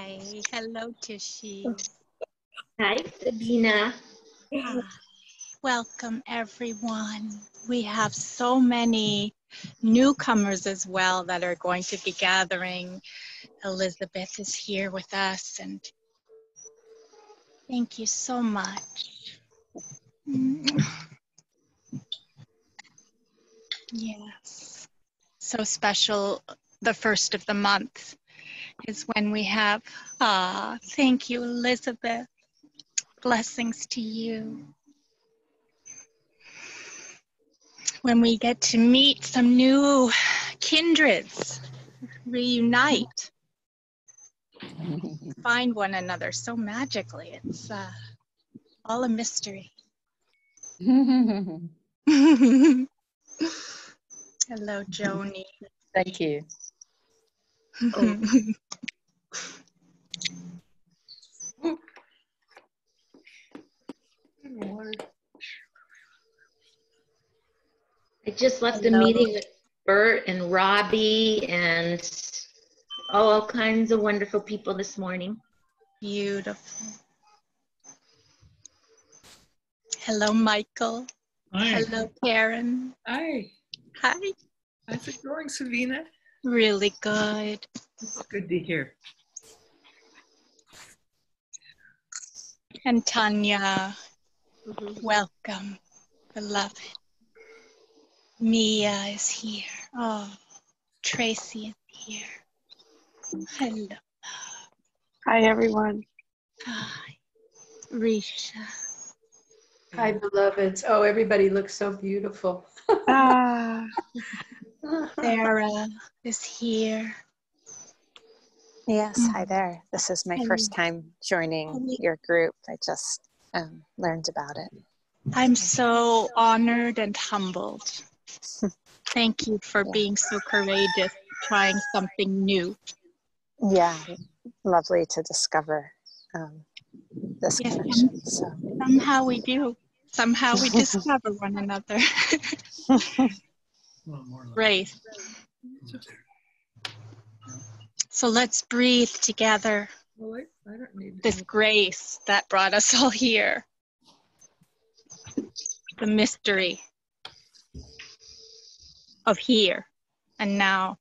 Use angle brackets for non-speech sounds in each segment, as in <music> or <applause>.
Hi, hello, Tishy. Hi, Sabina. Ah, welcome, everyone. We have so many newcomers as well that are going to be gathering. Elizabeth is here with us, and thank you so much. Yes, so special. The first of the month is when we have, ah, thank you, Elizabeth. Blessings to you. When we get to meet some new kindreds, reunite, <laughs> find one another so magically. It's uh, all a mystery. <laughs> Hello, Joni. Thank you. <laughs> I just left a meeting with Bert and Robbie and all kinds of wonderful people this morning. Beautiful. Hello, Michael. Hi. Hello, Karen. Hi. Hi. How's it going, Savina? Really good. It's good to hear. And Tanya, welcome, beloved. Mia is here. Oh, Tracy is here. Hello. Hi, everyone. Hi. Risha. Hi, beloveds. Oh, everybody looks so beautiful. Ah, <laughs> <laughs> Sarah is here. Yes, Mm. hi there. This is my first time joining your group. I just um, learned about it. I'm so honored and humbled. Thank you for Yeah. being so courageous, trying something new. Yeah, lovely to discover um, this Yes, connection. So, Somehow we do. Somehow we discover one another. Well, Grace. it's up there. So let's breathe together Well, I, I don't need this grace that brought us all here. The mystery of here and now.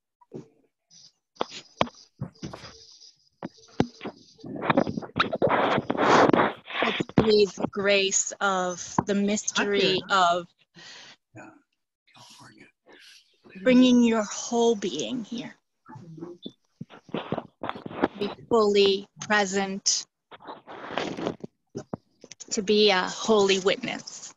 Let's breathe the grace of the mystery of bringing your whole being here. Be fully present, to be a holy witness.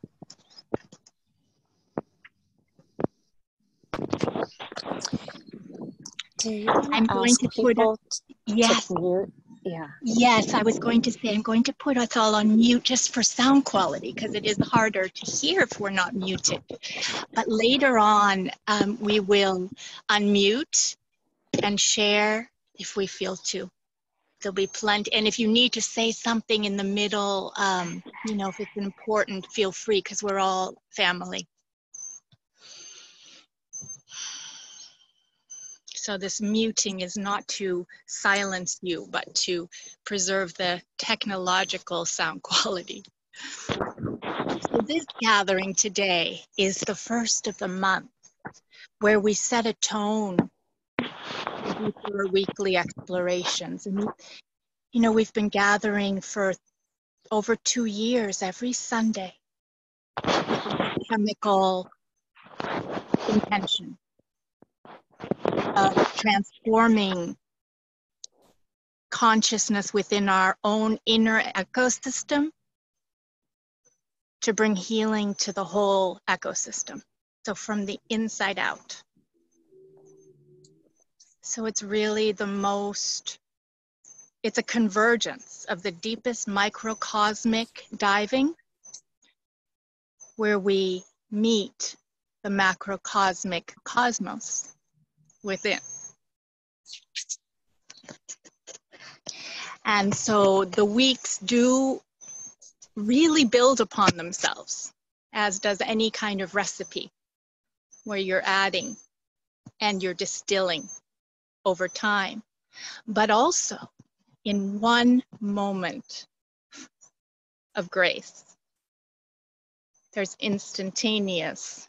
do you want I'm going to put a- Yes, to? Yeah. yes, I was going to say, I'm going to put us all on mute just for sound quality because it is harder to hear if we're not muted. But later on, um, we will unmute and share if we feel to. There'll be plenty. And if you need to say something in the middle, um, you know, if it's important, feel free because we're all family. So this muting is not to silence you, but to preserve the technological sound <laughs> quality. So this gathering today is the first of the month where we set a tone our weekly explorations. And, you know, we've been gathering for over two years every Sunday chemical intention of transforming consciousness within our own inner ecosystem to bring healing to the whole ecosystem. So from the inside out. So it's really the most, it's a convergence of the deepest microcosmic diving where we meet the macrocosmic cosmos within. And so the weeks do really build upon themselves, as does any kind of recipe where you're adding and you're distilling over time. But also, in one moment of grace. There's instantaneous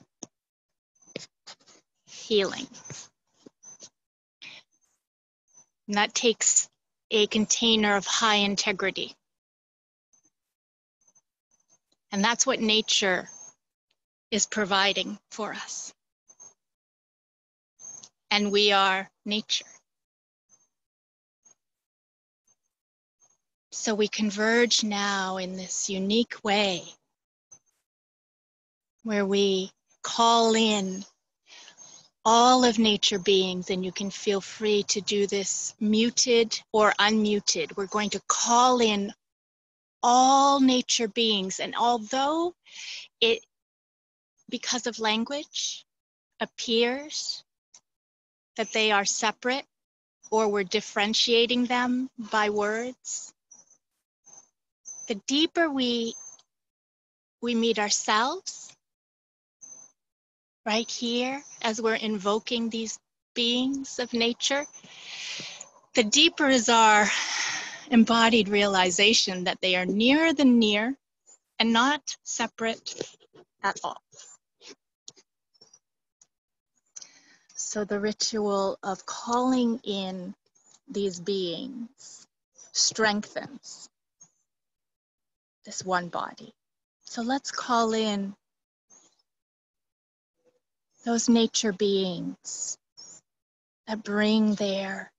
healing. And that takes a container of high integrity. And that's what nature is providing for us. And we are nature. So we converge now in this unique way where we call in all of nature beings, and you can feel free to do this muted or unmuted. We're going to call in all nature beings, and although it, because of language, appears that they are separate or we're differentiating them by words, the deeper we we meet ourselves right here as we're invoking these beings of nature, the deeper is our embodied realization that they are nearer than near and not separate at all. So the ritual of calling in these beings strengthens this one body. So let's call in those nature beings that bring their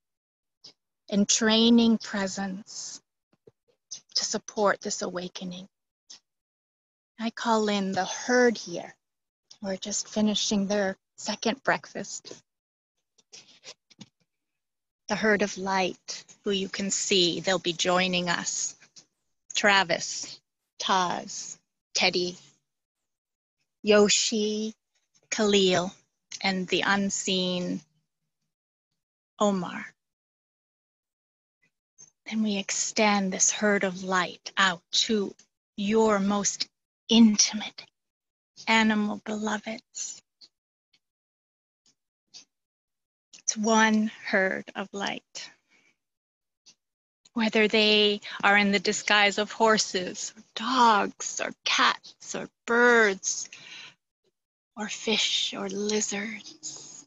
entraining presence to support this awakening. I call in the herd here. We're just finishing their second breakfast. The herd of light, who you can see, they'll be joining us. Travis, Taz, Teddy, Yoshi, Khalil, and the unseen Omar. Then we extend this herd of light out to your most intimate animal beloveds. One herd of light. Whether they are in the disguise of horses, or dogs, or cats, or birds, or fish or lizards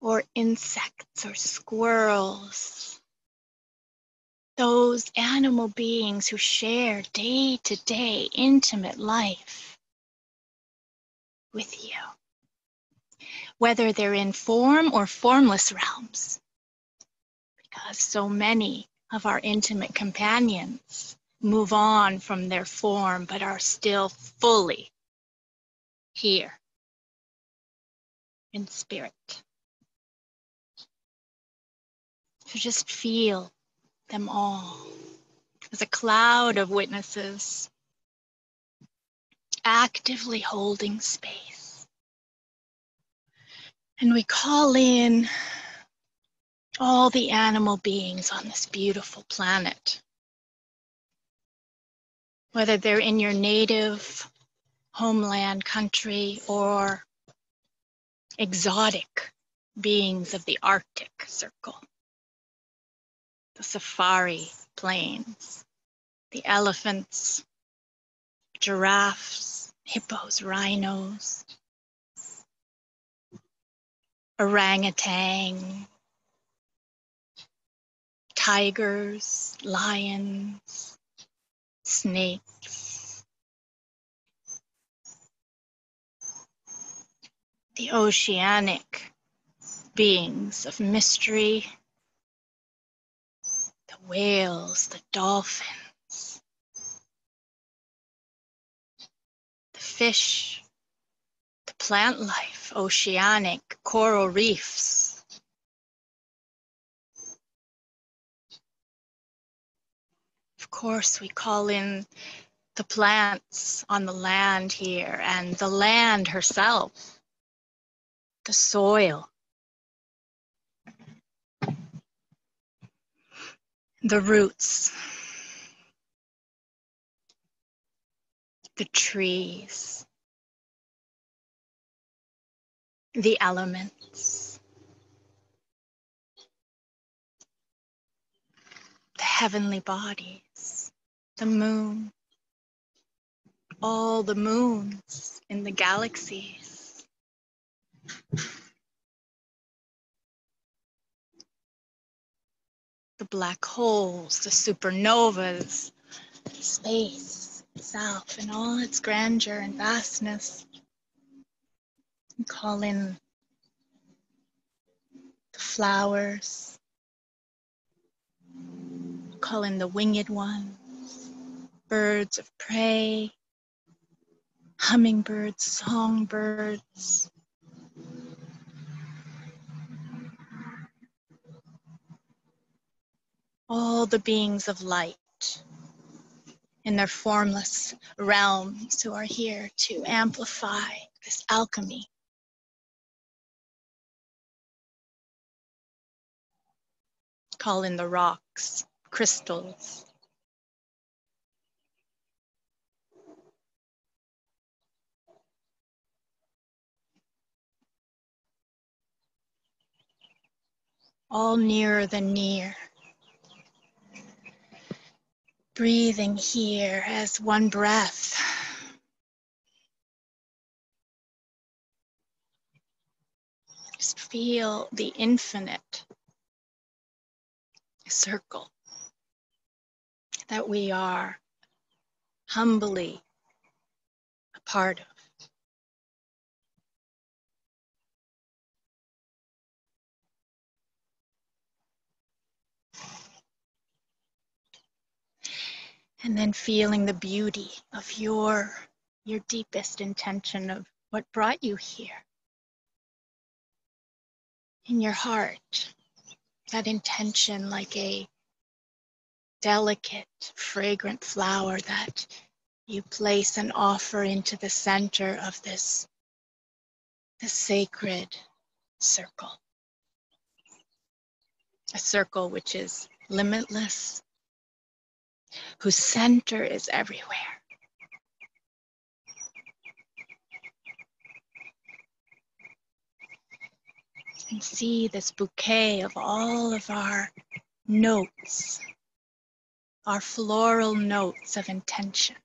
or insects or squirrels. Those animal beings who share day to day intimate life with you, whether they're in form or formless realms, because so many of our intimate companions move on from their form but are still fully here in spirit. To just feel them all as a cloud of witnesses actively holding space. And we call in all the animal beings on this beautiful planet, whether they're in your native homeland country or exotic beings of the Arctic Circle, the safari plains, the elephants, giraffes, hippos, rhinos, orangutan, tigers, lions, snakes, the oceanic beings of mystery, the whales, the dolphins, the fish, plant life, oceanic coral reefs. Of course, we call in the plants on the land here and the land herself the soil, the roots, the trees, the elements. The heavenly bodies, the moon, all the moons in the galaxies. The black holes, the supernovas, space itself and all its grandeur and vastness. Call in the flowers, call in the winged ones, birds of prey, hummingbirds, songbirds. All the beings of light in their formless realms who are here to amplify this alchemy. Call in the rocks, crystals, all nearer than near. Breathing here as one breath. Just feel the infinite circle that we are humbly a part of. and then feeling the beauty of your your deepest intention of what brought you here in your heart that intention like a delicate fragrant flower that you place and offer into the center of this the sacred circle a circle which is limitless whose center is everywhere. See this bouquet of all of our notes, our floral notes of intention,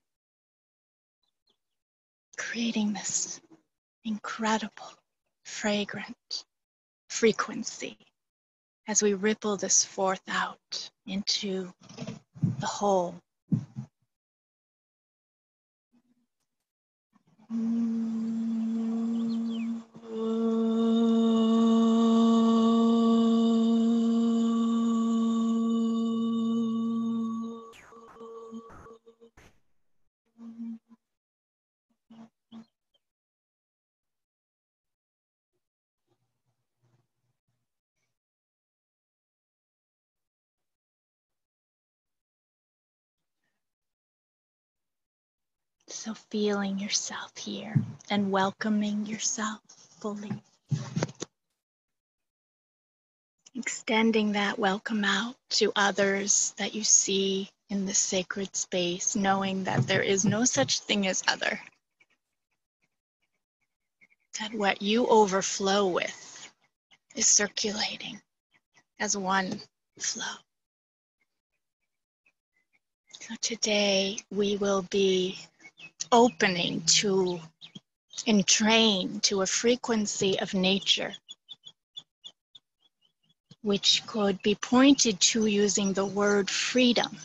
creating this incredible, fragrant frequency as we ripple this forth out into the whole. So, feeling yourself here and welcoming yourself fully. Extending that welcome out to others that you see in this sacred space, knowing that there is no such thing as other. That what you overflow with is circulating as one flow. So today we will be opening to entrain to a frequency of nature which could be pointed to using the word freedom.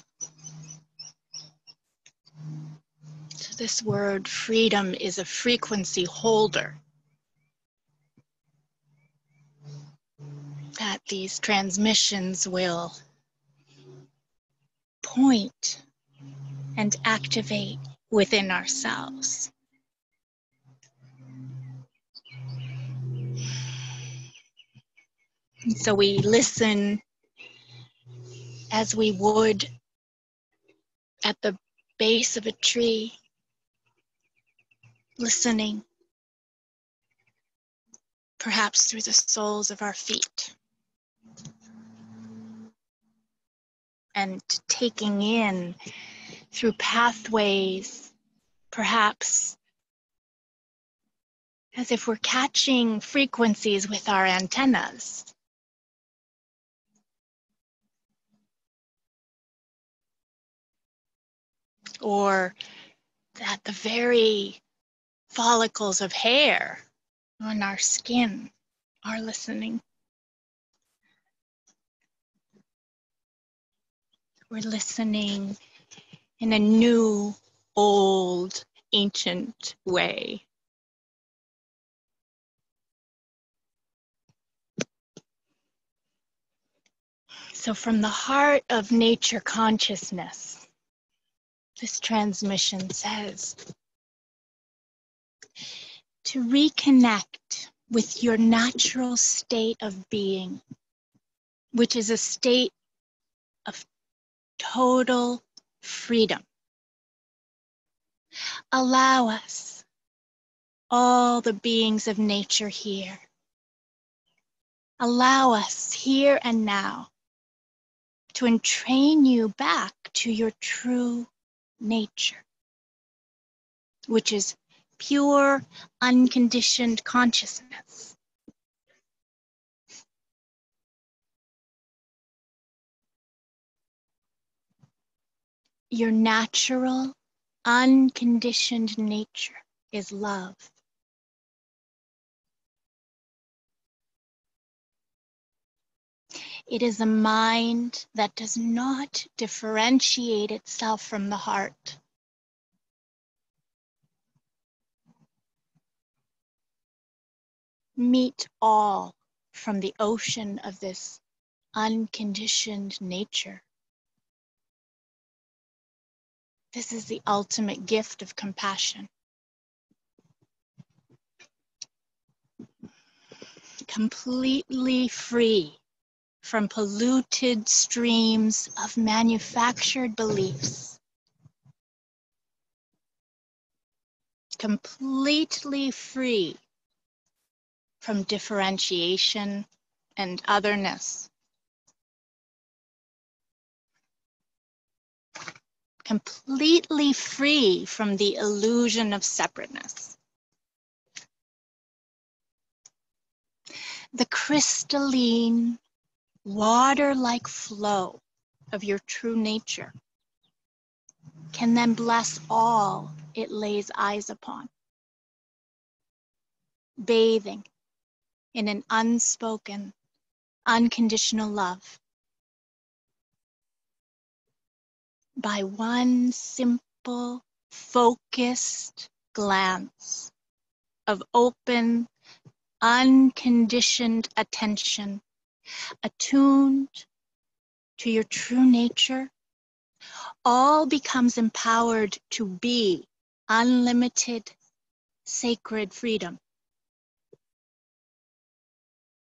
So this word freedom is a frequency holder that these transmissions will point and activate within ourselves. And so we listen as we would at the base of a tree, listening, perhaps through the soles of our feet. And taking in through pathways, perhaps as if we're catching frequencies with our antennas. or that the very follicles of hair on our skin are listening. We're listening in a new, old, ancient way. So, from the heart of nature consciousness, this transmission says to reconnect with your natural state of being, which is a state of total freedom. Allow us, all the beings of nature here, allow us here and now to entrain you back to your true nature, which is pure, unconditioned consciousness. Your natural, unconditioned nature is love. It is a mind that does not differentiate itself from the heart. Meet all from the ocean of this unconditioned nature. This is the ultimate gift of compassion. Completely free from polluted streams of manufactured beliefs. Completely free from differentiation and otherness. Completely free from the illusion of separateness. The crystalline water like flow of your true nature can then bless all it lays eyes upon. Bathing in an unspoken, unconditional love. By one simple, focused glance of open, unconditioned attention attuned to your true nature, all becomes empowered to be unlimited, sacred freedom.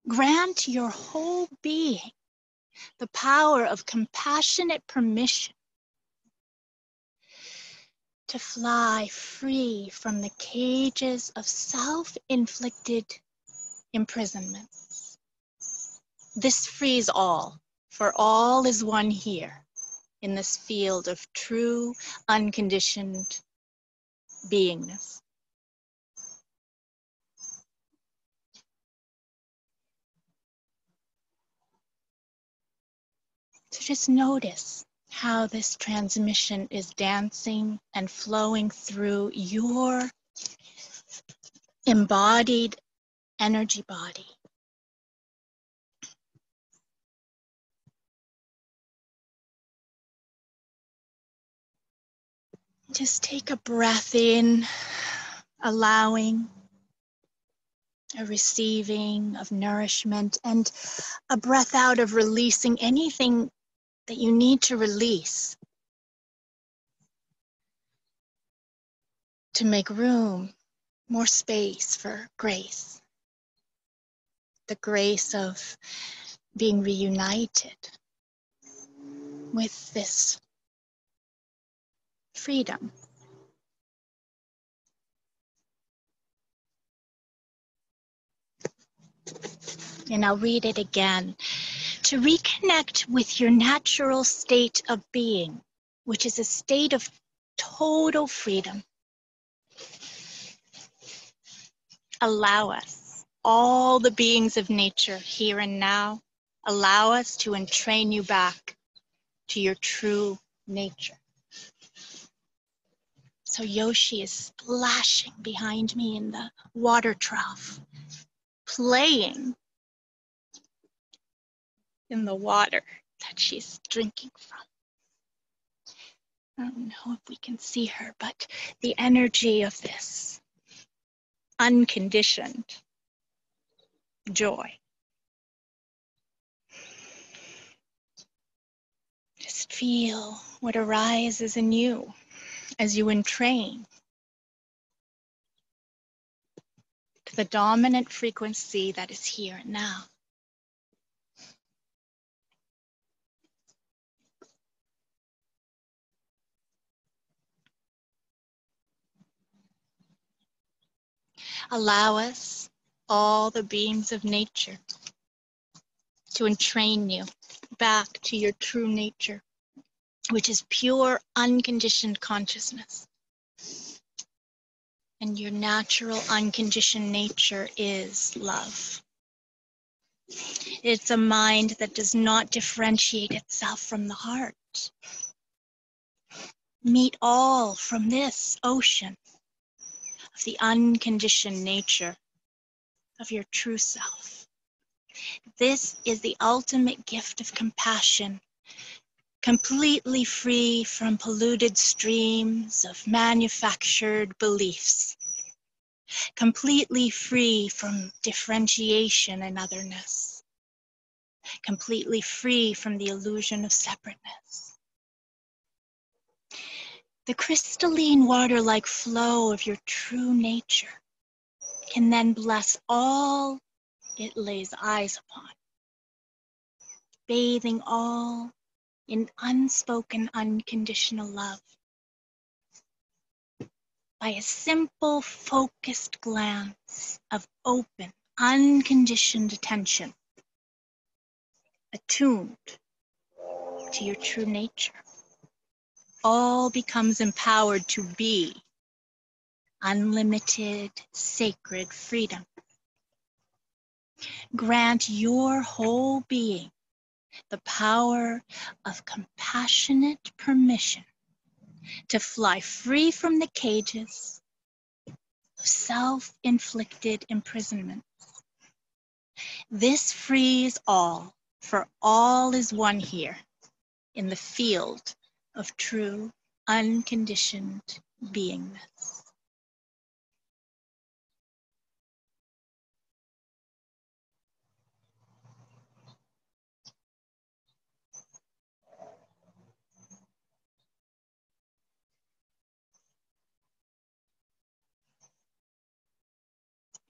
Grant your whole being the power of compassionate permission to fly free from the cages of self inflicted imprisonments. This frees all, for all is one here in this field of true, unconditioned beingness. So just notice how this transmission is dancing and flowing through your embodied energy body. Just take a breath in, allowing a receiving of nourishment and a breath out of releasing anything that you need to release to make room, more space for grace. The grace of being reunited with this freedom. And I'll read it again. To reconnect with your natural state of being, which is a state of total freedom. Allow us, all the beings of nature here and now, allow us to entrain you back to your true nature. So Yoshi is splashing behind me in the water trough, playing in the water that she's drinking from. I don't know if we can see her, but the energy of this unconditioned joy. Just feel what arises in you as you entrain to the dominant frequency that is here and now. Allow us, all the beings of nature, to entrain you back to your true nature, which is pure, unconditioned consciousness. And your natural, unconditioned nature is love. It's a mind that does not differentiate itself from the heart. Meet all from this ocean of the unconditioned nature of your true self. This is the ultimate gift of compassion, completely free from polluted streams of manufactured beliefs, completely free from differentiation and otherness, completely free from the illusion of separateness the crystalline water like flow of your true nature can then bless all it lays eyes upon, bathing all in unspoken, unconditional love. By a simple, focused glance of open, unconditioned attention, attuned to your true nature all becomes empowered to be unlimited, sacred freedom. Grant your whole being the power of compassionate permission to fly free from the cages of self inflicted imprisonments. This frees all, for all is one here in the field of true, unconditioned beingness.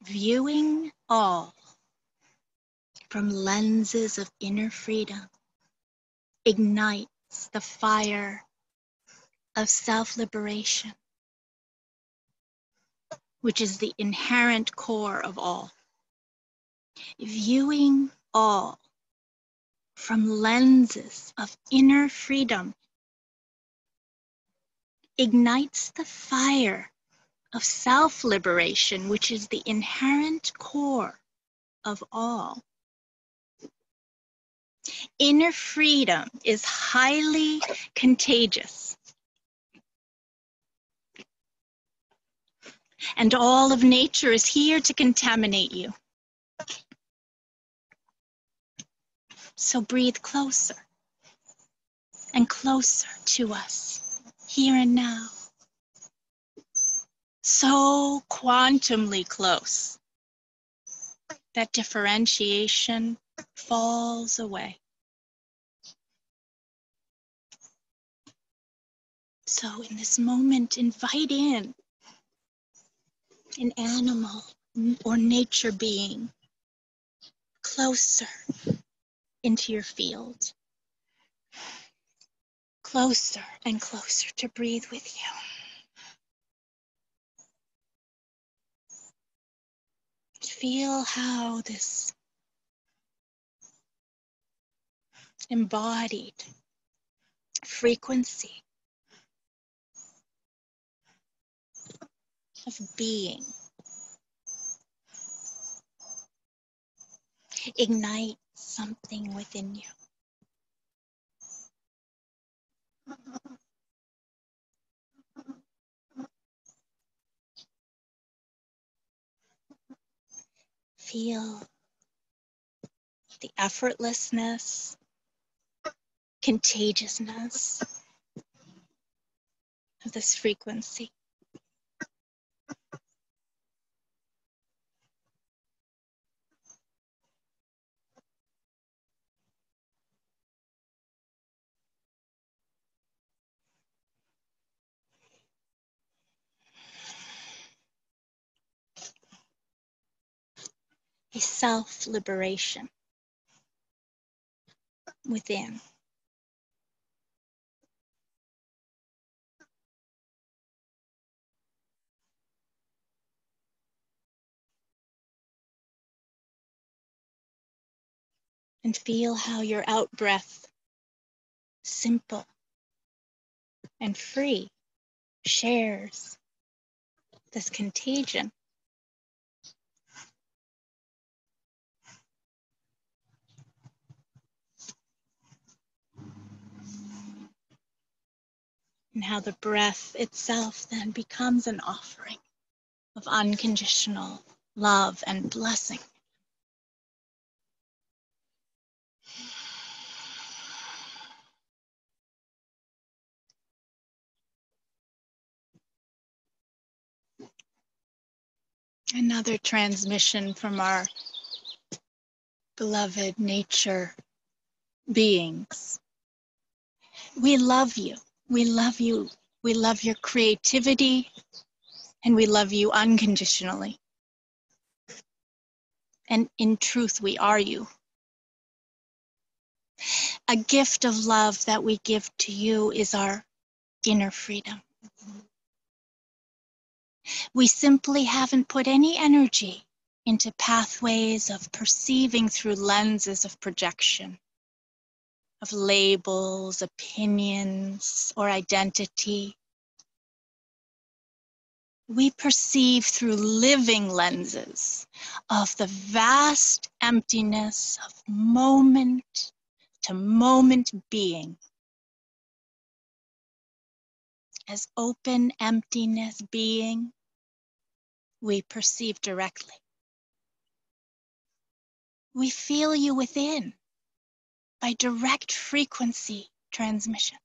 Viewing all from lenses of inner freedom ignite the fire of self liberation, which is the inherent core of all. Viewing all from lenses of inner freedom ignites the fire of self liberation, which is the inherent core of all. Inner freedom is highly contagious. And all of nature is here to contaminate you. So breathe closer and closer to us, here and now. So quantumly close that differentiation falls away. So, in this moment, invite in an animal or nature being closer into your field, closer and closer to breathe with you. Feel how this embodied frequency of being. Ignite something within you. Feel the effortlessness contagiousness of this frequency. A self liberation within. And feel how your out breath, simple and free, shares this contagion. and how the breath itself then becomes an offering of unconditional love and blessing. Another transmission from our beloved nature beings. We love you. We love you. We love your creativity and we love you unconditionally. And in truth, we are you. A gift of love that we give to you is our inner freedom. We simply haven't put any energy into pathways of perceiving through lenses of projection of labels, opinions, or identity. We perceive through living lenses of the vast emptiness of moment to moment being. As open emptiness being, we perceive directly. We feel you within by direct frequency transmission.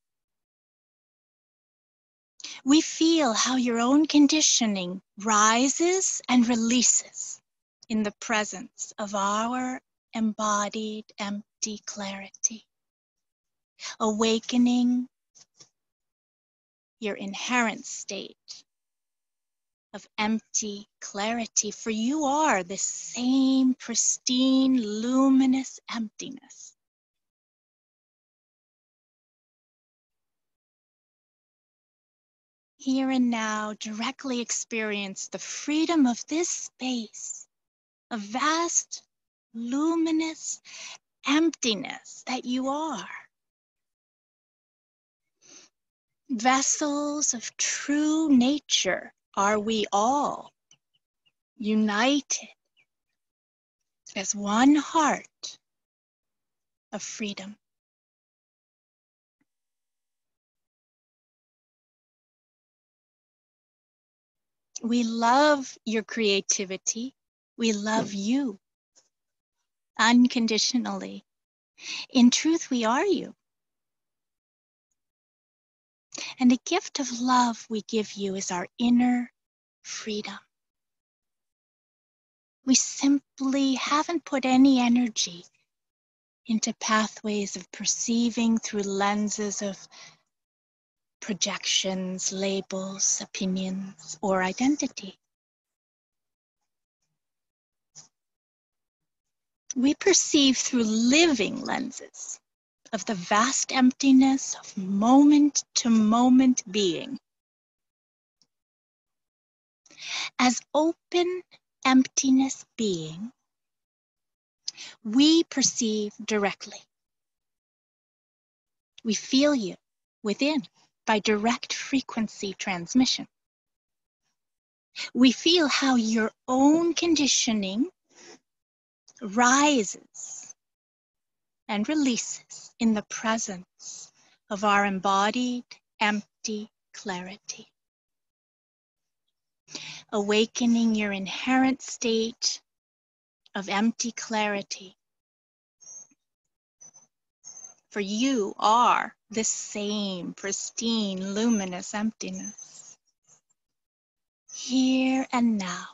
We feel how your own conditioning rises and releases in the presence of our embodied empty clarity, awakening your inherent state of empty clarity, for you are the same pristine, luminous emptiness here and now directly experience the freedom of this space, a vast, luminous emptiness that you are. Vessels of true nature are we all, united as one heart of freedom. We love your creativity. We love you unconditionally. In truth, we are you. And the gift of love we give you is our inner freedom. We simply haven't put any energy into pathways of perceiving through lenses of projections, labels, opinions, or identity. We perceive through living lenses of the vast emptiness of moment to moment being. As open emptiness being, we perceive directly. We feel you within by direct frequency transmission. We feel how your own conditioning rises and releases in the presence of our embodied empty clarity. Awakening your inherent state of empty clarity. For you are the same pristine, luminous emptiness. Here and now,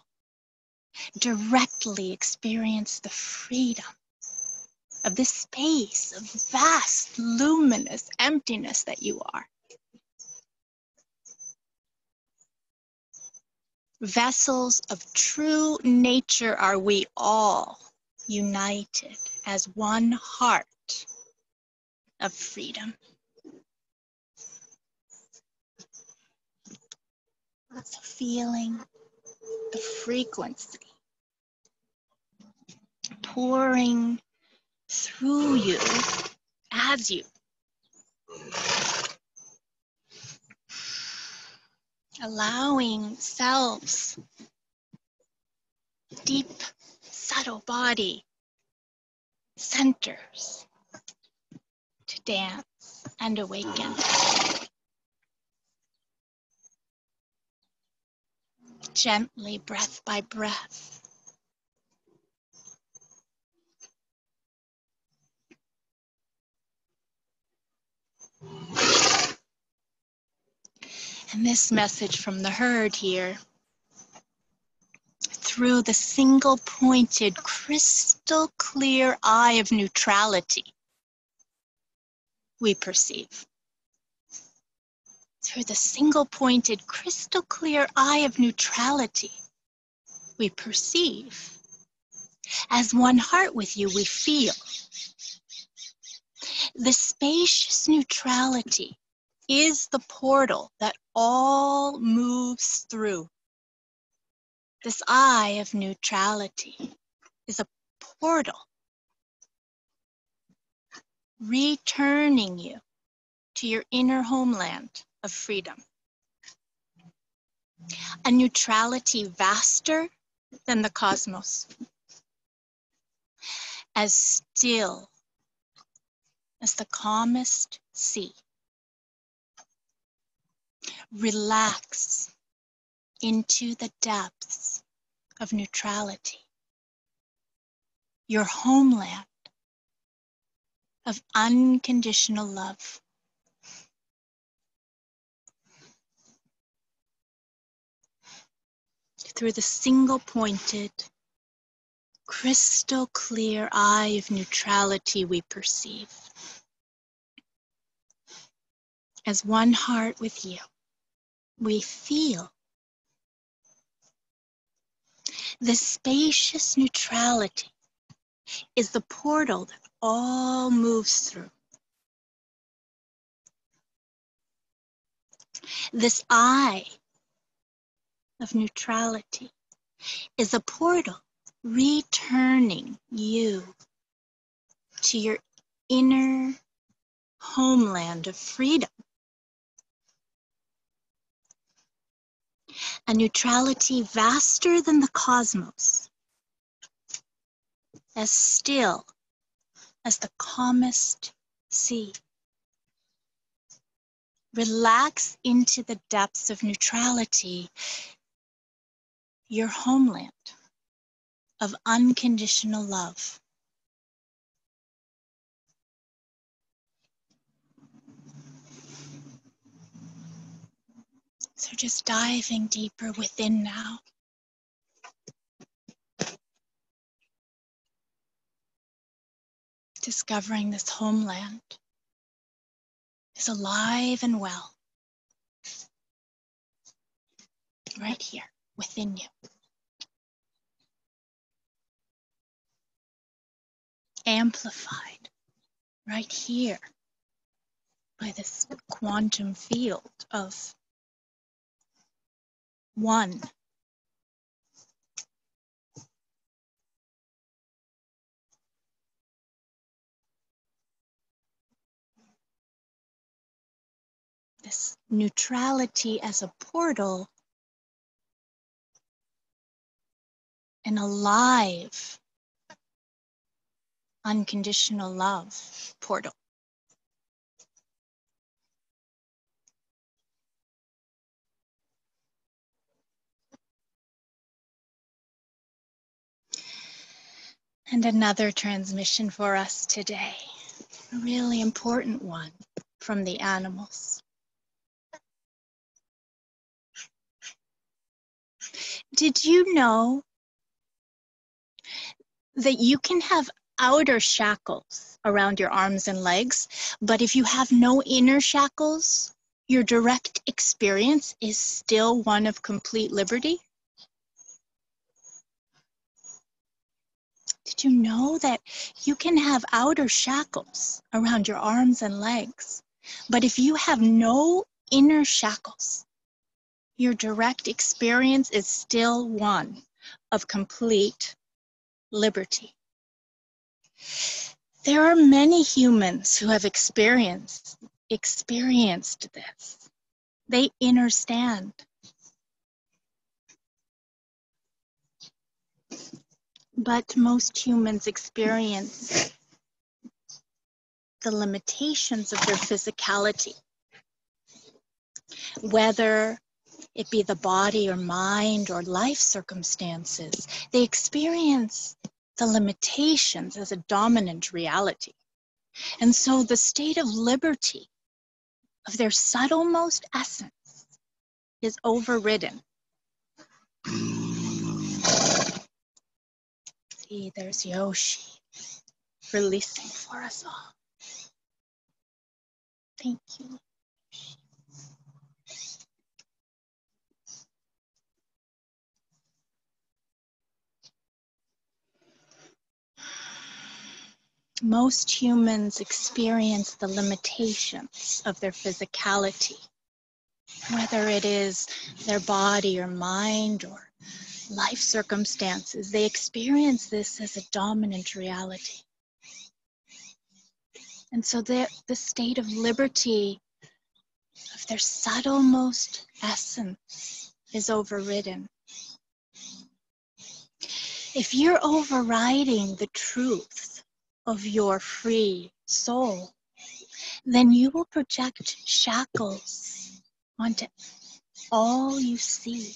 directly experience the freedom of this space of vast, luminous emptiness that you are. Vessels of true nature are we all, united as one heart of freedom. So feeling the frequency pouring through you as you. Allowing selves deep subtle body centers to dance and awaken. Gently breath by breath And this message from the herd here through the single pointed, crystal clear eye of neutrality, we perceive. Through the single pointed, crystal clear eye of neutrality, we perceive. As one heart with you, we feel. The spacious neutrality is the portal that all moves through. This eye of neutrality is a portal returning you to your inner homeland of freedom. A neutrality vaster than the cosmos, as still as the calmest sea relax into the depths of neutrality, your homeland of unconditional love. Through the single pointed, crystal clear eye of neutrality we perceive as one heart with you we feel. The spacious neutrality is the portal that all moves through. This eye of neutrality is a portal returning you to your inner homeland of freedom. a neutrality vaster than the cosmos, as still as the calmest sea. Relax into the depths of neutrality, your homeland of unconditional love. So just diving deeper within now. Discovering this homeland is alive and well. Right here within you. Amplified right here by this quantum field of one. This neutrality as a portal an alive unconditional love portal And another transmission for us today, a really important one from the animals. Did you know that you can have outer shackles around your arms and legs, but if you have no inner shackles, your direct experience is still one of complete liberty? Did you know that you can have outer shackles around your arms and legs, but if you have no inner shackles, your direct experience is still one of complete liberty. There are many humans who have experienced experienced this. They understand. But most humans experience the limitations of their physicality. Whether it be the body or mind or life circumstances, they experience the limitations as a dominant reality. And so the state of liberty of their subtlemost essence is overridden. See, there's Yoshi releasing for us all. Thank you. Most humans experience the limitations of their physicality, whether it is their body or mind or life circumstances. They experience this as a dominant reality. And so the, the state of liberty of their subtlemost essence is overridden. If you're overriding the truth of your free soul, then you will project shackles onto all you see.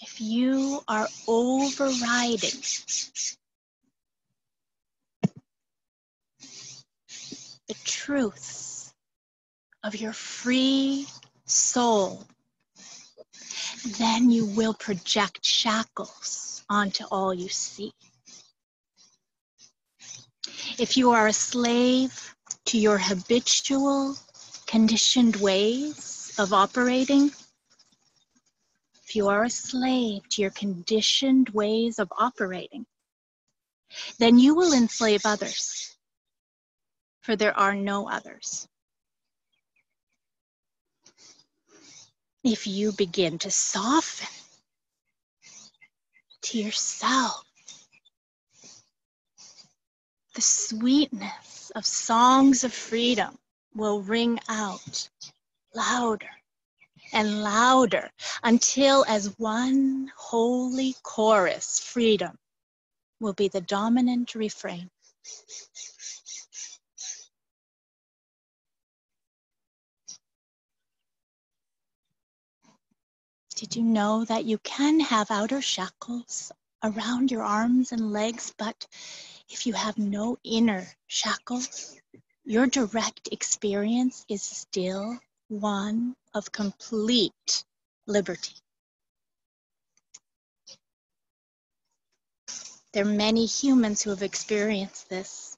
If you are overriding the truths of your free soul, then you will project shackles onto all you see. If you are a slave to your habitual, conditioned ways of operating, if you are a slave to your conditioned ways of operating, then you will enslave others, for there are no others. If you begin to soften to yourself the sweetness of songs of freedom will ring out louder and louder until, as one holy chorus, freedom will be the dominant refrain. Did you know that you can have outer shackles around your arms and legs, but if you have no inner shackles, your direct experience is still one of complete liberty. There are many humans who have experienced this.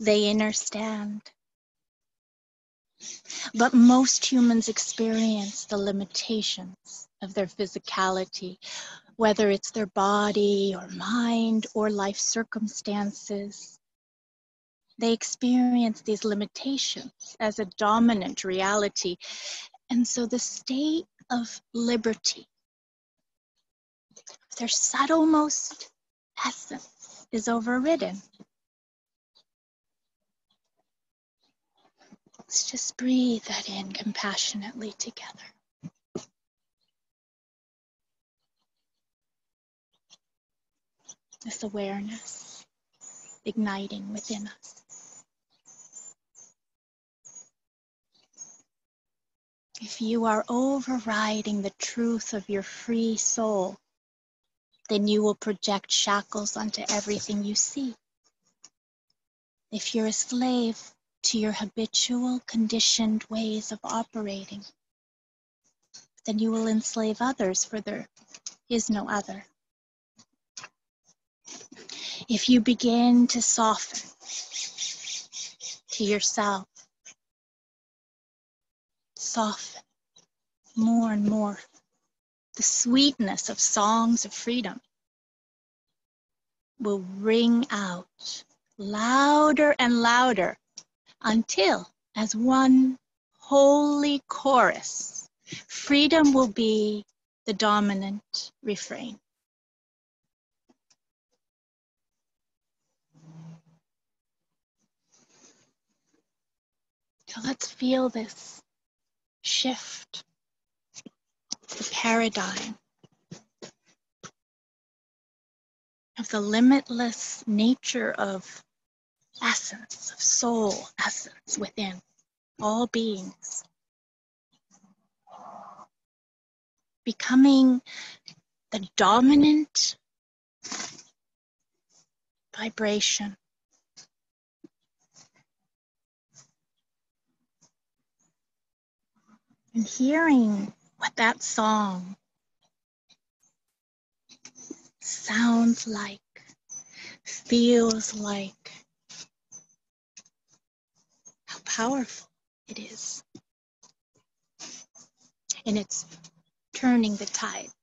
They understand. But most humans experience the limitations of their physicality, whether it's their body or mind or life circumstances. They experience these limitations as a dominant reality. And so the state of liberty, their subtlemost essence, is overridden. Let's just breathe that in compassionately together. This awareness igniting within us. If you are overriding the truth of your free soul, then you will project shackles onto everything you see. If you're a slave to your habitual, conditioned ways of operating, then you will enslave others, for there is no other. If you begin to soften to yourself, soften more and more the sweetness of songs of freedom will ring out louder and louder until, as one holy chorus, freedom will be the dominant refrain. So let's feel this shift, the paradigm of the limitless nature of essence, of soul essence within all beings. Becoming the dominant vibration. And hearing what that song sounds like, feels like, how powerful it is. And it's turning the tides.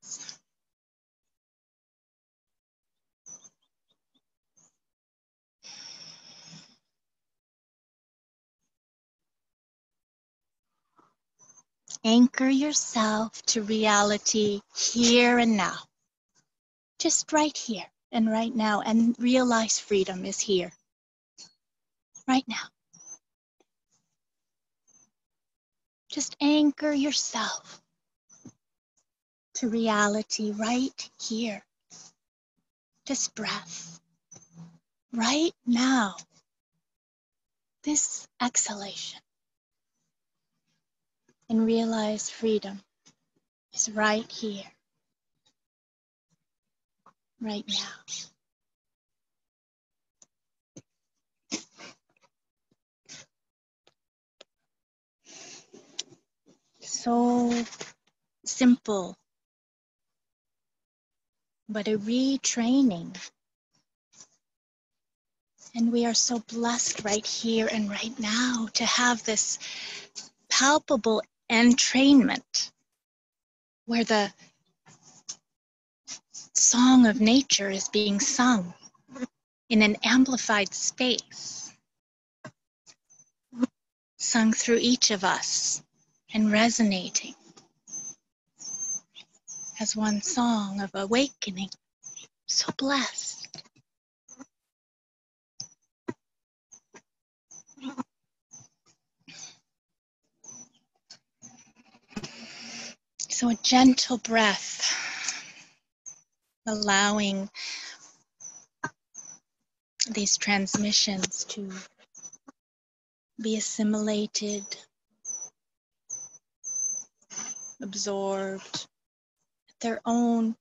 Anchor yourself to reality here and now. Just right here and right now, and realize freedom is here. Right now. Just anchor yourself to reality right here. Just breath. Right now. This exhalation. And realize freedom is right here. Right now. So simple, but a retraining. And we are so blessed right here and right now to have this palpable entrainment where the song of nature is being sung in an amplified space, sung through each of us and resonating as one song of awakening. So blessed. So a gentle breath, allowing these transmissions to be assimilated, absorbed at their own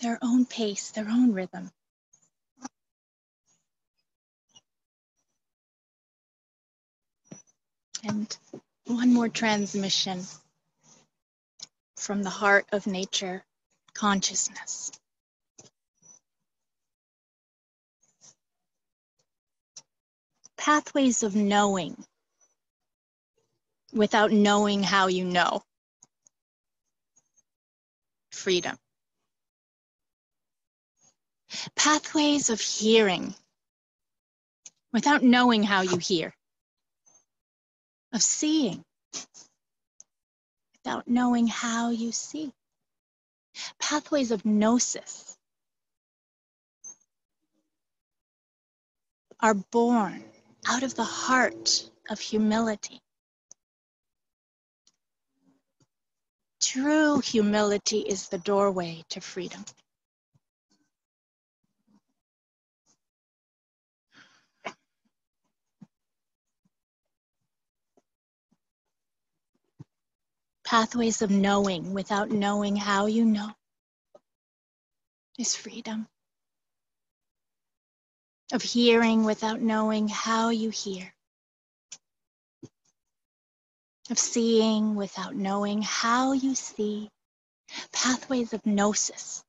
their own pace, their own rhythm. And one more transmission from the heart of nature consciousness. Pathways of knowing without knowing how you know. Freedom. Pathways of hearing without knowing how you hear. Of seeing without knowing how you see. Pathways of gnosis are born out of the heart of humility. True humility is the doorway to freedom. Pathways of knowing without knowing how you know is freedom. Of hearing without knowing how you hear. Of seeing without knowing how you see. Pathways of gnosis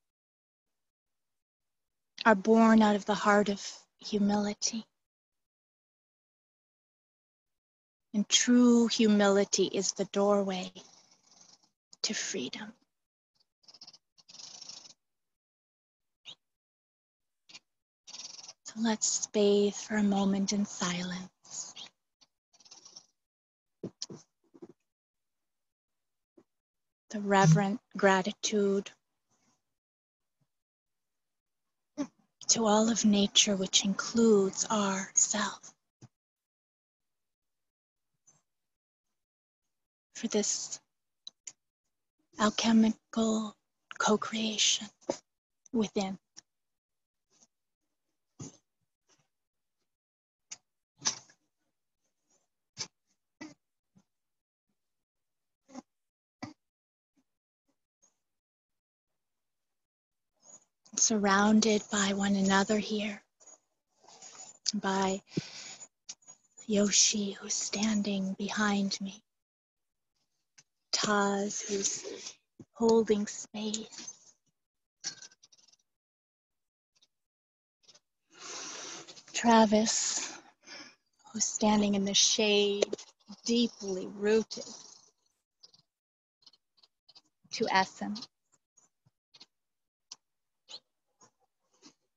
are born out of the heart of humility. And true humility is the doorway to freedom. So let's bathe for a moment in silence. The reverent gratitude to all of nature, which includes our self. For this alchemical co creation within. surrounded by one another here, by Yoshi, who's standing behind me, Taz, who's holding space. Travis, who's standing in the shade, deeply rooted to essence.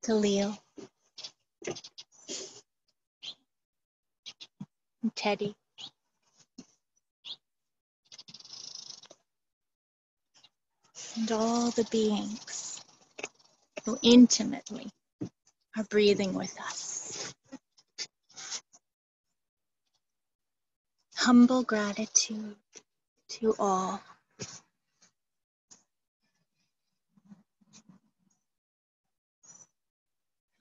to Leo Teddy. And all the beings who intimately are breathing with us. Humble gratitude to all.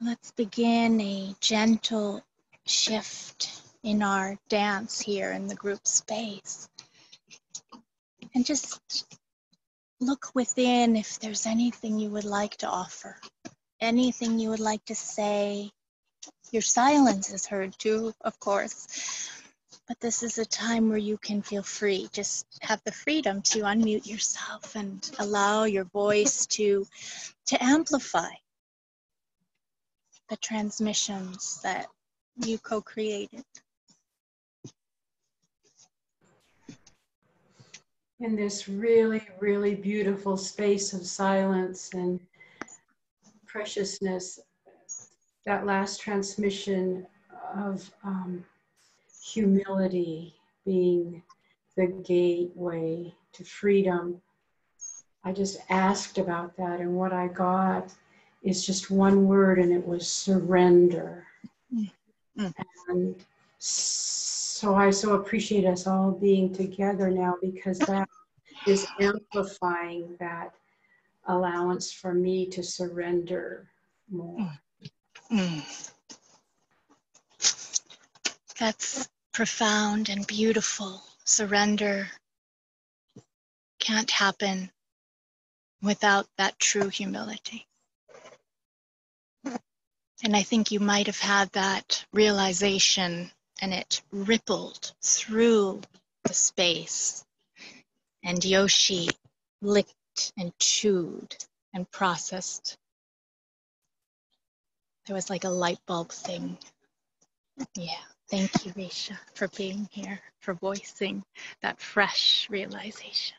Let's begin a gentle shift in our dance here in the group space. And just look within if there's anything you would like to offer, anything you would like to say. Your silence is heard too, of course. But this is a time where you can feel free. Just have the freedom to unmute yourself and allow your voice to, to amplify the transmissions that you co-created. In this really, really beautiful space of silence and preciousness, that last transmission of um, humility being the gateway to freedom. I just asked about that, and what I got is just one word, and it was surrender. Mm. And so I so appreciate us all being together now because that is amplifying that allowance for me to surrender more. Mm. That's profound and beautiful. Surrender can't happen without that true humility. And I think you might have had that realization and it rippled through the space. And Yoshi licked and chewed and processed. There was like a light bulb thing. Yeah. Thank you, Risha, for being here, for voicing that fresh realization.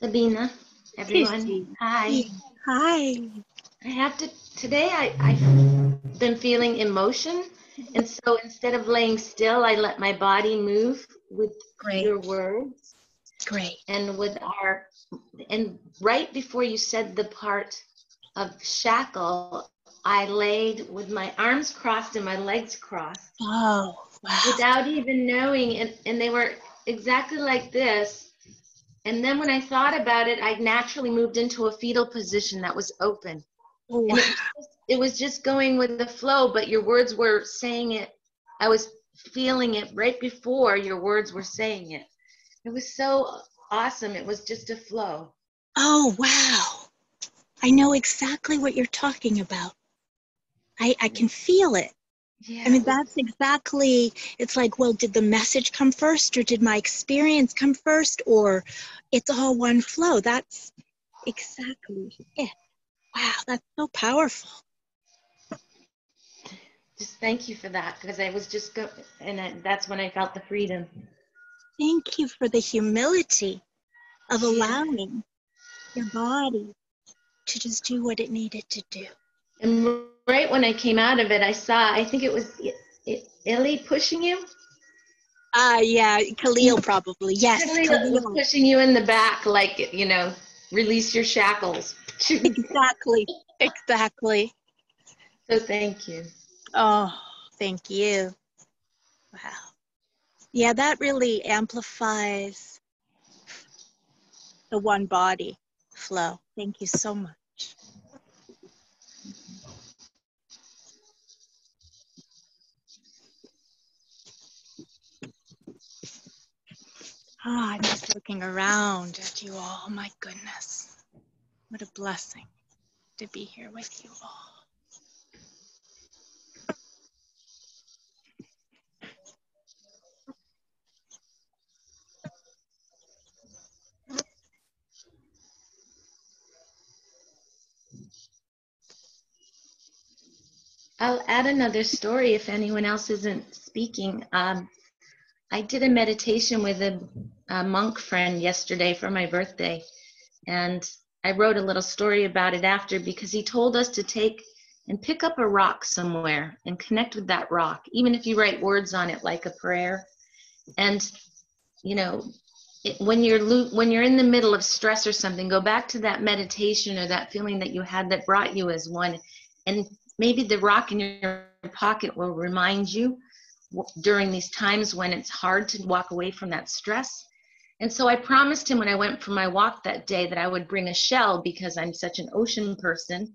Sabina, everyone. Hi. Hi. I have to, today I, I've been feeling emotion. And so instead of laying still, I let my body move with Great. your words Great. and with our, and right before you said the part of shackle, I laid with my arms crossed and my legs crossed Oh, wow. without even knowing. And, and they were exactly like this. And then when I thought about it, I naturally moved into a fetal position that was open. Oh, wow. it, was <laughs> just- it was just going with the flow, but your words were saying it. I was feeling it right before your words were saying it. It was so awesome. It was just a flow. Oh, wow. I know exactly what you're talking about. I, I can feel it. Yeah. I mean, that's exactly, it's like, well, did the message come first or did my experience come first or it's all one flow? That's exactly it. Wow, that's so powerful. just thank you for that because I was just go and I, that's when I felt the freedom. Thank you for the humility of allowing your body to just do what it needed to do. And right when I came out of it, I saw, I think it was Illy pushing you. Ah, yeah, Khalil probably. Yes, Khalil was pushing you in the back, like, you know, release your shackles. Exactly, exactly. So thank you. Oh, thank you. Wow. Yeah, that really amplifies the one body flow. Thank you so much. Ah, I'm just looking around at you all. My goodness. What a blessing to be here with you all. I'll add another story if anyone else isn't speaking. Um, I did a meditation with a, a monk friend yesterday for my birthday, and I wrote a little story about it after because he told us to take and pick up a rock somewhere and connect with that rock, even if you write words on it like a prayer. And you know, it, when you're lo- when you're in the middle of stress or something, go back to that meditation or that feeling that you had that brought you as one, and maybe the rock in your pocket will remind you during these times when it's hard to walk away from that stress. And so I promised him when I went for my walk that day that I would bring a shell because I'm such an ocean person.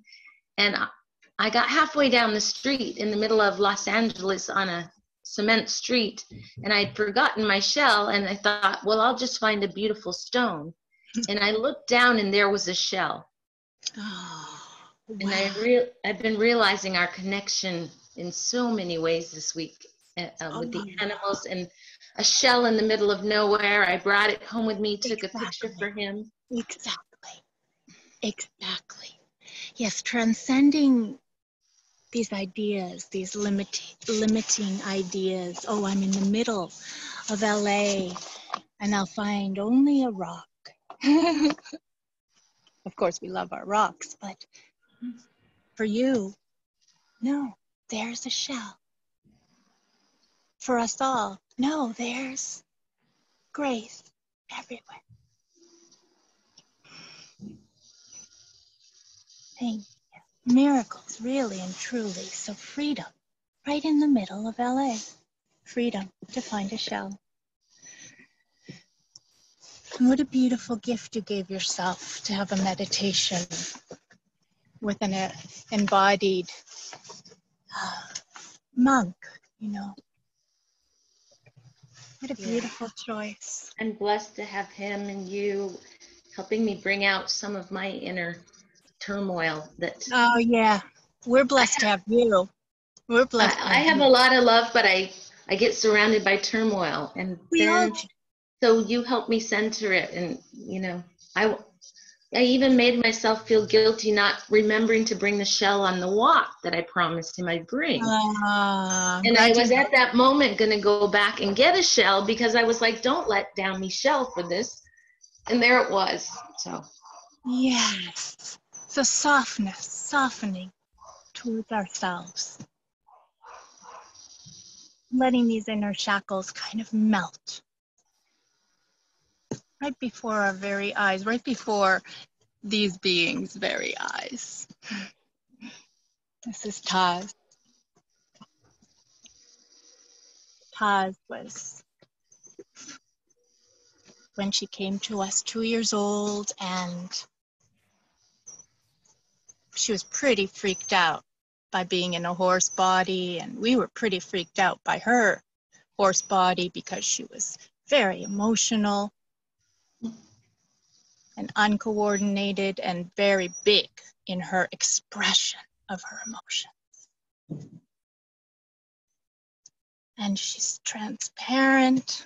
And I- got halfway down the street in the middle of Los Angeles on a cement street and I'd forgotten my shell and I thought, well, I'll just find a beautiful stone. <laughs> And I looked down and there was a shell. Oh, And I real I've been realizing our connection in so many ways this week uh, uh, with the Oh. animals and a shell in the middle of nowhere. I brought it home with me, took a picture for him. Exactly. Exactly. Yes, transcending these ideas, these limit, limiting ideas. Oh, I'm in the middle of LA and I'll find only a rock. <laughs> of course, we love our rocks, but for you, no, there's a shell. For us all, no, there's grace everywhere. Thank you. Miracles, really and truly. So, freedom, right in the middle of LA. Freedom to find a shell. And what a beautiful gift you gave yourself to have a meditation with an embodied uh, monk, you know. What a Yeah. beautiful choice. I'm blessed to have him and you helping me bring out some of my inner turmoil that Oh, yeah. We're blessed to have you. We're blessed. I, I have you. a lot of love, but I I get surrounded by turmoil and We all then do. so you help me center it and you know I I even made myself feel guilty not remembering to bring the shell on the walk that I promised him I'd bring. Ah, and I was at that moment going to go back and get a shell because I was like, don't let down me shell for this. And there it was. So Yes. So softness, softening towards ourselves. Letting these inner shackles kind of melt. Right before our very eyes, right before these beings' very eyes. This is Taz. Taz was when she came to us two years old and she was pretty freaked out by being in a horse body and we were pretty freaked out by her horse body because she was very emotional and uncoordinated and very big in her expression of her emotions. And she's transparent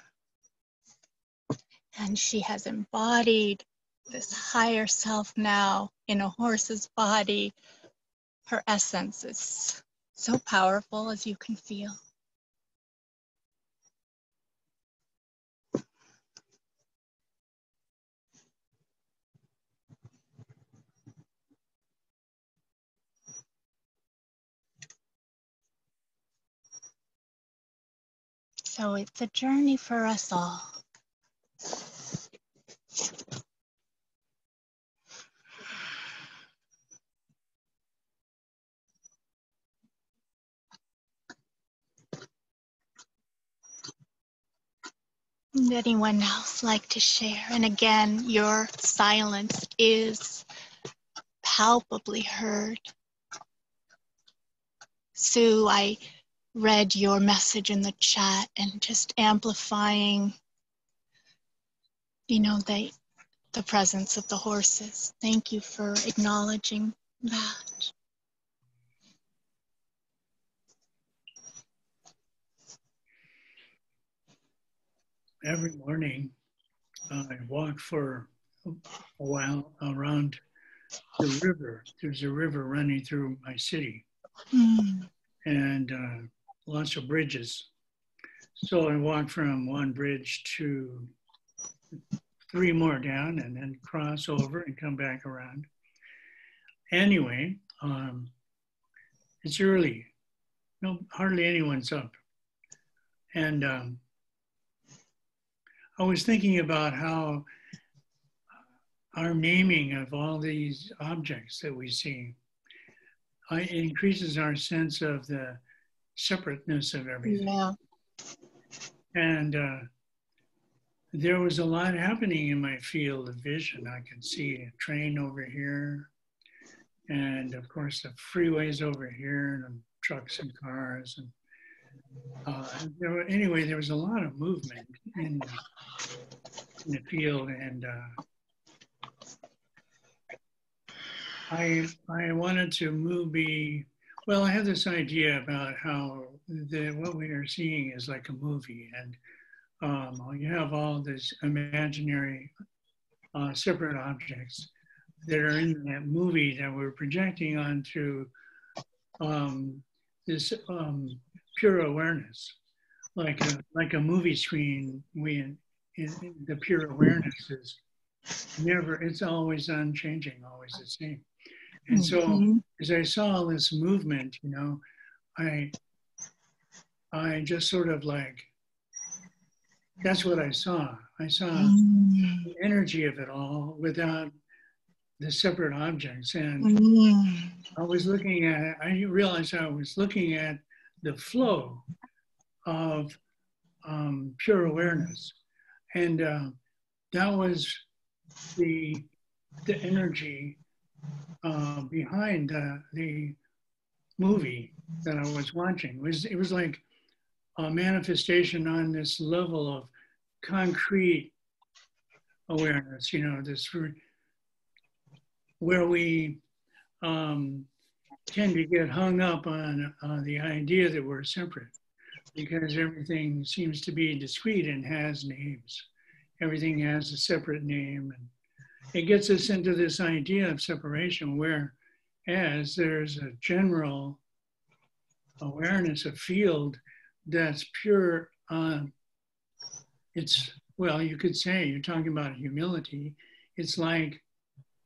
and she has embodied this higher self now in a horse's body. Her essence is so powerful as you can feel. So it's a journey for us all. Anyone else like to share? And again, your silence is palpably heard. Sue, I read your message in the chat and just amplifying, you know, the, the presence of the horses. Thank you for acknowledging that. every morning uh, I walk for a while around the river. There's a river running through my city Mm. and uh, lots of bridges. So I walk from one bridge to three more down and then cross over and come back around. Anyway, um, it's early. No, hardly anyone's up. And um, I was thinking about how our naming of all these objects that we see uh, increases our sense of the separateness of everything. Yeah. And uh, there was a lot happening in my field of vision. I could see a train over here, and of course the freeways over here, and trucks and cars. And uh, there were, anyway, there was a lot of movement in, in the field, and uh, I I wanted to movie. Well, I have this idea about how the what we are seeing is like a movie, and um, you have all these imaginary uh, separate objects that are in that movie that we're projecting onto um, this um, pure awareness, like a, like a movie screen. We in, in the pure awareness is never. It's always unchanging, always the same. And so Mhm. as I saw all this movement, you know, I I just sort of like that's what I saw. I saw Mm. the energy of it all without the separate objects. And Mm. I was looking at I realized I was looking at the flow of um, pure awareness. And uh, that was the the energy uh, behind uh, the movie that I was watching. It was it was like a manifestation on this level of concrete awareness. You know, this where we um, tend to get hung up on uh, the idea that we're separate because everything seems to be discrete and has names. Everything has a separate name and it gets us into this idea of separation where as there's a general awareness a field that's pure uh, it's well you could say you're talking about humility. It's like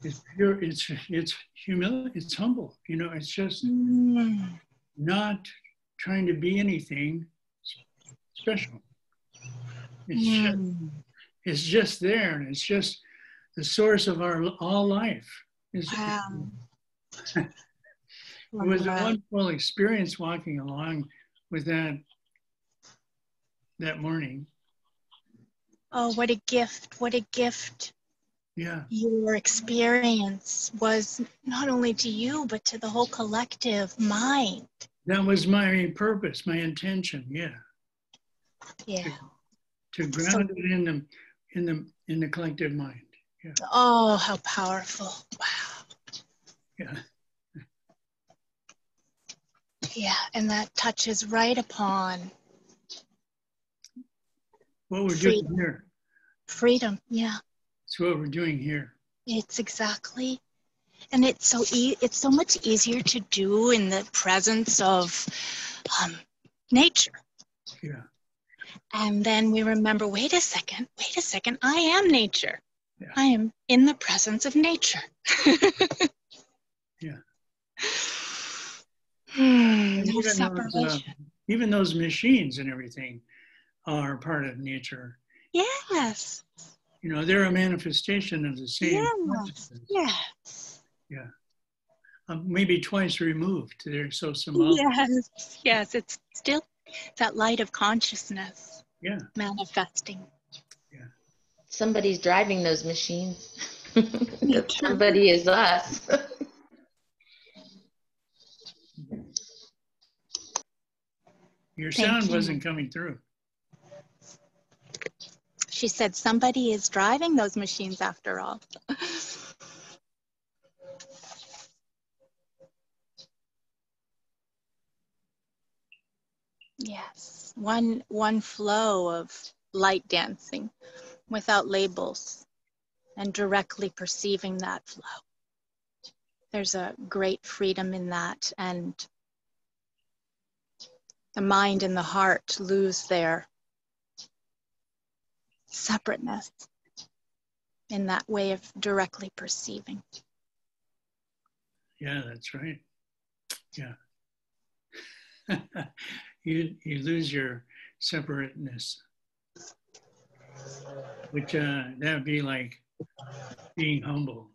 it's pure it's it's humility it's humble you know it's just not trying to be anything special. It's just it's just there and it's just the source of our all life Wow. <laughs> it was a wonderful experience walking along with that that morning Oh, what a gift. What a gift yeah your experience was not only to you, but to the whole collective mind. that was my purpose my intention yeah Yeah. to ground it in the in the in the collective mind. Oh, how powerful. Wow. Yeah. <laughs> Yeah. And that touches right upon What we're doing here. freedom. Yeah. It's what we're doing here. It's exactly. And it's so e- it's so much easier to do in the presence of um, nature. Yeah. And then we remember, wait a second, wait a second, I am nature. Yeah. I am in the presence of nature. Yeah. Hmm, <sighs> no even those, uh, even those machines and everything are part of nature. yes. You know, they're a manifestation of the same Yes. consciousness. Yes. Yeah. Um, maybe twice removed. They're so symbolic. Yes. Yes. It's still that light of consciousness Yeah. manifesting. Somebody's driving those machines. <laughs> Somebody is us. Your Thank sound you. wasn't coming through. She said somebody is driving those machines after all. <laughs> yes, one one flow of light dancing without labels and directly perceiving that flow. There's a great freedom in that and the mind and the heart lose their separateness in that way of directly perceiving. Yeah, that's right. Yeah. <laughs> you you lose your separateness, which uh, that would be like being humble.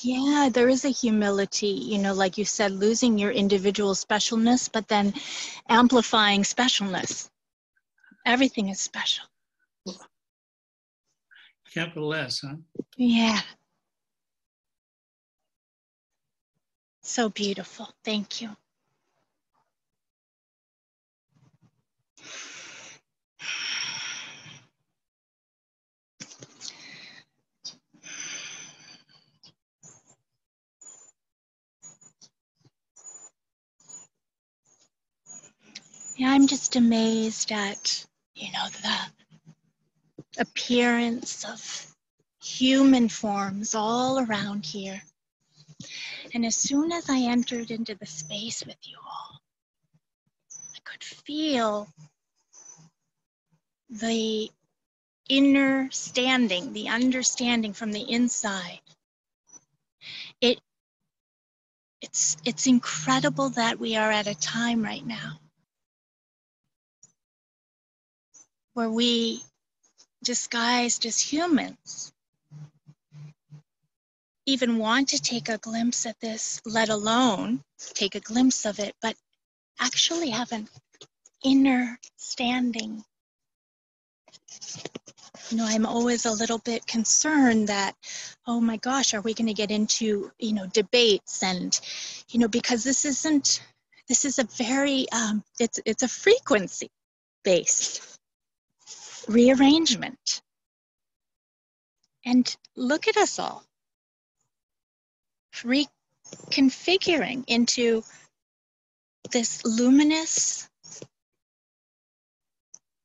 Yeah, there is a humility, you know, like you said, losing your individual specialness, but then amplifying specialness. Everything is special. Capital S, huh? Yeah. So beautiful. Thank you. Yeah, I'm just amazed at, you know, the appearance of human forms all around here. And as soon as I entered into the space with you all, I could feel the inner standing, the understanding from the inside. It it's it's incredible that we are at a time right now where we disguised as humans even want to take a glimpse at this, let alone take a glimpse of it, but actually have an inner standing. You know, I'm always a little bit concerned that, oh my gosh, are we going to get into, you know, debates and, you know, because this isn't, this is a very, um, it's it's a frequency based rearrangement. And look at us all reconfiguring into this luminous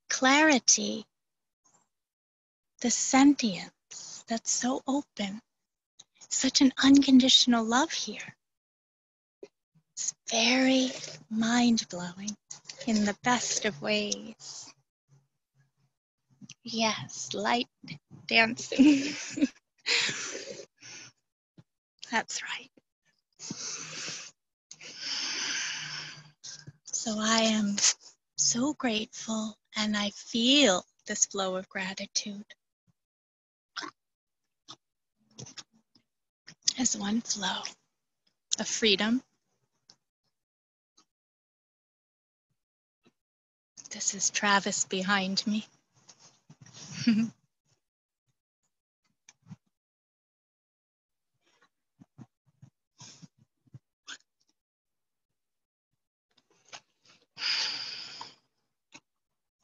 clarity, the sentience that's so open, such an unconditional love here. It's very mind blowing in the best of ways. Yes, light dancing. <laughs> That's right. So I am so grateful and I feel this flow of gratitude as one flow of freedom. This is Travis behind me. <laughs>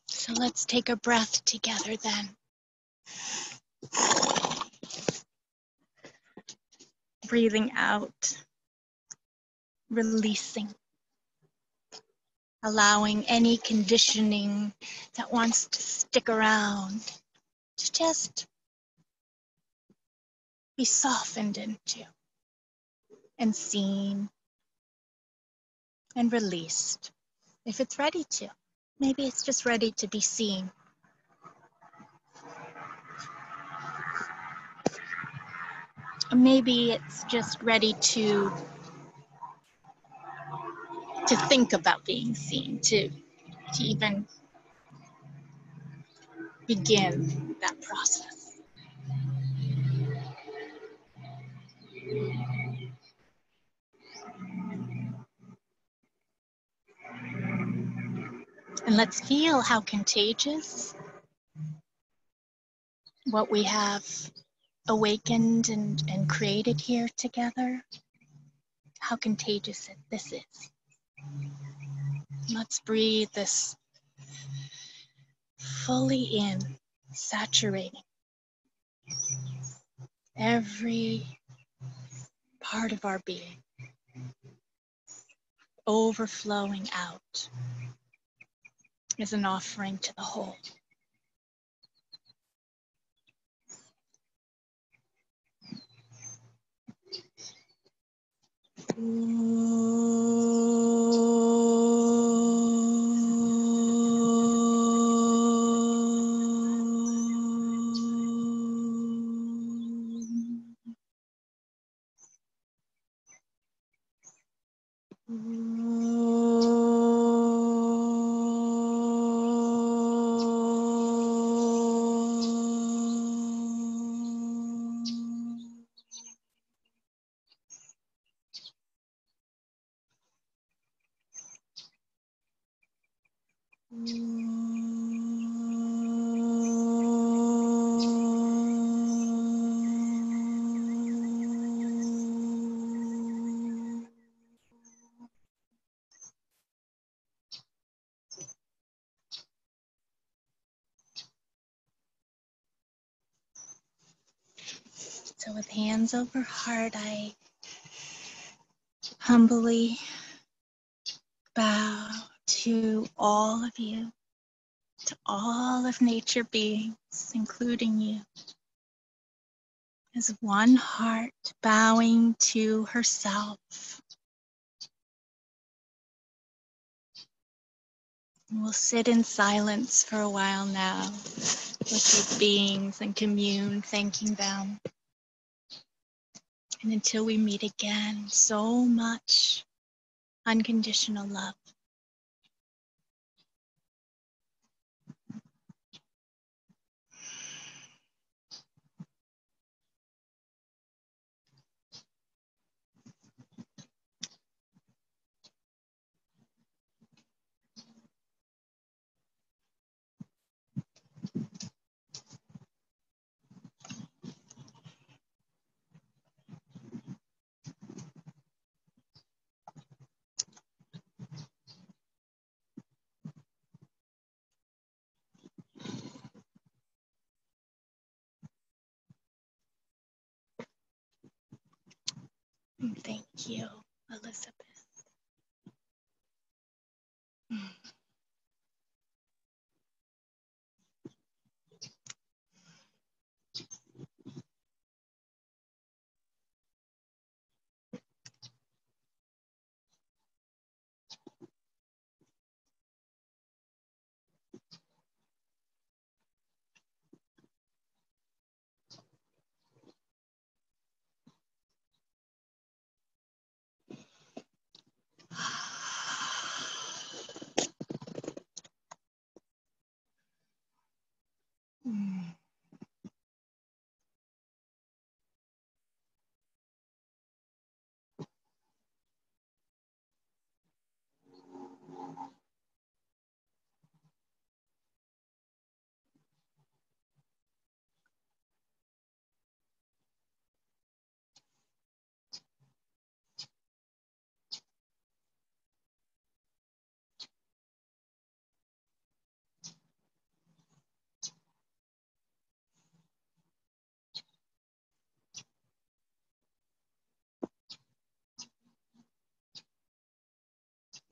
So let's take a breath together then. Breathing out, releasing, allowing any conditioning that wants to stick around to just be softened into and seen and released if it's ready to. Maybe it's just ready to be seen. Maybe it's just ready to to think about being seen, to, to even begin that process. And let's feel how contagious what we have awakened and, and created here together, how contagious it, this is. Let's breathe this fully in, saturating every part of our being, overflowing out is an offering to the whole. So, heart, I humbly bow to all of you, to all of nature beings, including you, as one heart bowing to herself. We'll sit in silence for a while now with these beings and commune, thanking them. And until we meet again, so much unconditional love. Thank you, Elizabeth.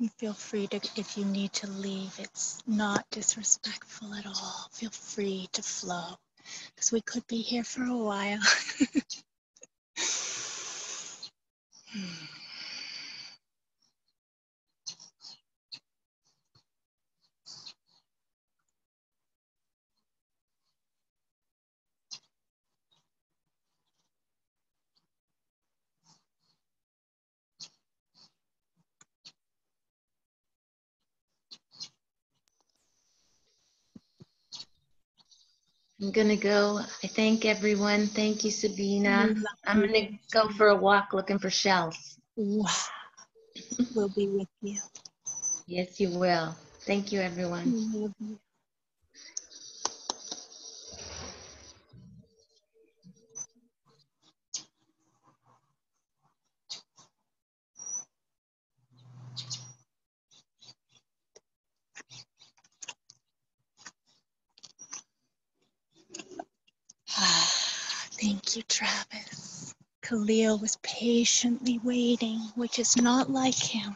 Feel free to, if you need to leave, it's not disrespectful at all. Feel free to flow because we could be here for a while. <laughs> Hmm. I'm gonna go. I thank everyone. Thank you, Sabina. I'm gonna go for a walk looking for shells. Wow. We'll be with you. Yes, you will. Thank you, everyone. We love you. Thank you, Travis. Khalil was patiently waiting, which is not like him.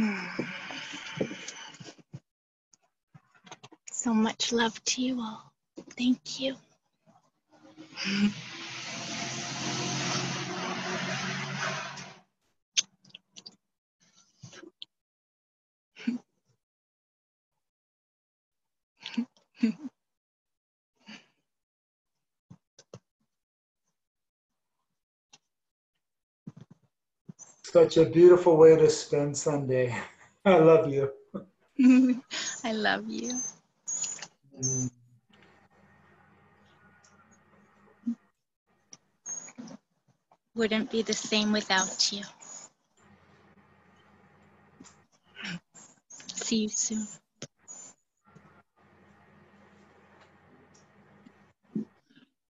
<sighs> So much love to you all. Thank you. <laughs> Such a beautiful way to spend Sunday. <laughs> I love you. <laughs> I love you. Mm. Wouldn't be the same without you. See you soon.